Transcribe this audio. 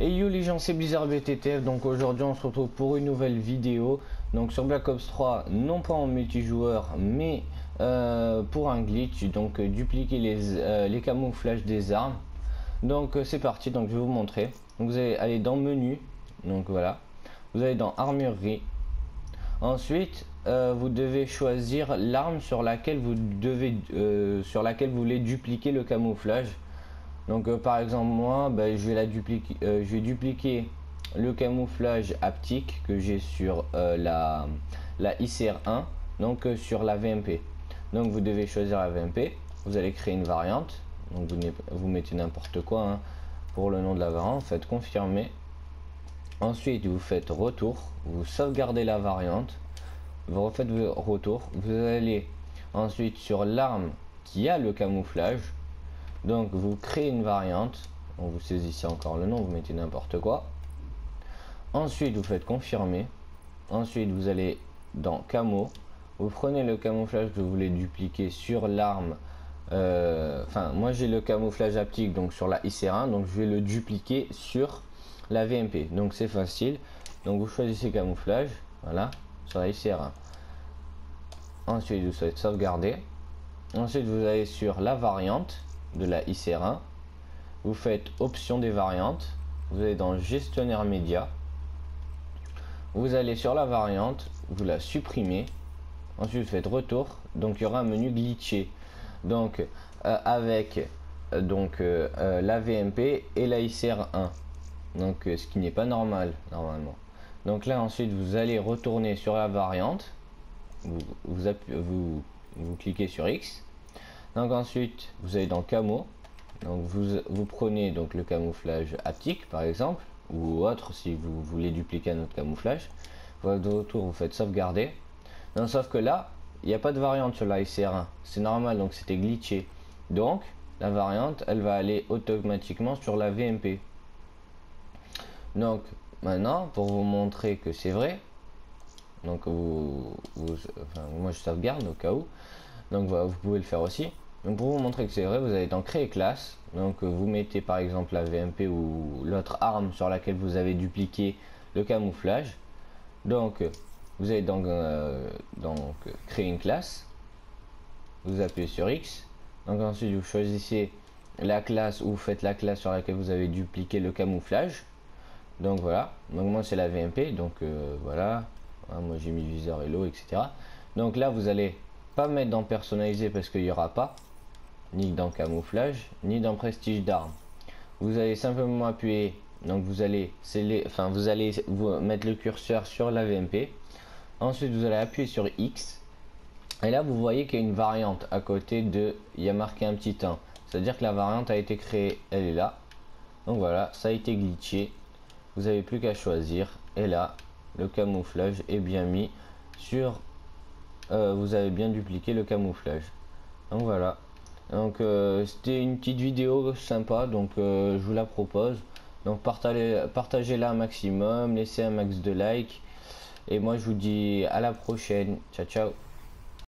Et yo les gens c'est Blizzard BTTF donc aujourd'hui on se retrouve pour une nouvelle vidéo. Donc sur Black Ops 3 non pas en multijoueur mais euh, pour un glitch. Donc euh, dupliquer les, euh, les camouflages des armes. Donc c'est parti. Donc je vais vous montrer. Vous allez dans menu. Donc voilà. Vous allez dans armurerie. Ensuite vous devez choisir l'arme sur laquelle vous devez sur laquelle vous voulez dupliquer le camouflage donc euh, par exemple moi ben, je vais la dupliquer euh, je vais dupliquer le camouflage haptique que j'ai sur euh, la, la ICR1 donc sur la VMP donc vous devez choisir la VMP vous allez créer une variante. Vous mettez n'importe quoi hein, pour le nom de la variante. Faites confirmer. Ensuite vous faites retour. Vous sauvegardez la variante. Vous refaites retour vous allez ensuite sur l'arme qui a le camouflage donc vous créez une variante, on vous saisissez encore le nom, vous mettez n'importe quoi. Ensuite vous faites confirmer. Ensuite vous allez dans camo, vous prenez le camouflage que vous voulez dupliquer sur l'arme. Euh, enfin moi j'ai le camouflage haptique donc sur la ICR1 donc je vais le dupliquer sur la VMP donc c'est facile. Donc vous choisissez camouflage. Voilà sur la ICR1 ensuite vous souhaitez sauvegarder ensuite vous allez sur la variante de la ICR1. Vous faites option des variantes. Vous allez dans gestionnaire média. Vous allez sur la variante, vous la supprimez. Ensuite, vous faites retour. Donc, il y aura un menu glitché. Donc, euh, avec euh, donc euh, la VMP et la ICR1. Donc, ce qui n'est pas normal normalement. Donc là, ensuite, vous allez retourner sur la variante. Vous, cliquez sur X donc ensuite, vous allez dans camo. Donc vous, vous prenez donc le camouflage haptique par exemple, ou autre si vous voulez dupliquer un autre camouflage. Retour, vous faites sauvegarder. Sauf que là, il n'y a pas de variante sur la ICR1. C'est normal, donc c'était glitché. Donc, la variante, elle va aller automatiquement sur la VMP. Donc, maintenant, pour vous montrer que c'est vrai, donc vous, moi je sauvegarde au cas où, donc vous pouvez le faire aussi. Donc pour vous montrer que c'est vrai, vous allez dans créer classe. Donc vous mettez par exemple la VMP ou l'autre arme sur laquelle vous avez dupliqué le camouflage. Donc vous allez donc, euh, donc créer une classe. Vous appuyez sur X. Donc ensuite vous choisissez la classe ou vous faites la classe sur laquelle vous avez dupliqué le camouflage. Donc voilà. Donc moi c'est la VMP. Donc euh, voilà. moi j'ai mis viseur hello etc. Donc là vous allez pas mettre dans personnaliser parce qu'il n'y aura pas ni dans camouflage, ni dans prestige d'armes. Vous allez simplement appuyer, donc vous allez, enfin vous allez mettre le curseur sur la VMP. Ensuite, vous allez appuyer sur X. Et là, vous voyez qu'il y a une variante à côté de, il y a marqué un petit 1. C'est-à-dire que la variante a été créée, elle est là. Donc voilà, ça a été glitché. Vous n'avez plus qu'à choisir. Et là, le camouflage est bien mis sur... Euh, vous avez bien dupliqué le camouflage. Donc voilà. Donc euh, c'était une petite vidéo sympa, donc euh, je vous la propose. Donc partagez-la un maximum, laissez un max de likes. Et moi je vous dis à la prochaine. Ciao ciao